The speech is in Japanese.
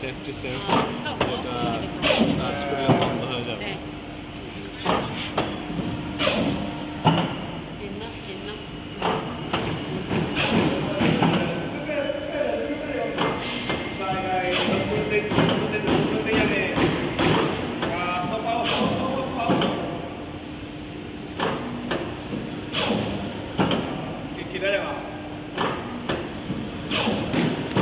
Safety sensor যেটা কাজ করলে বন্ধ হয়ে যাবে Gracias.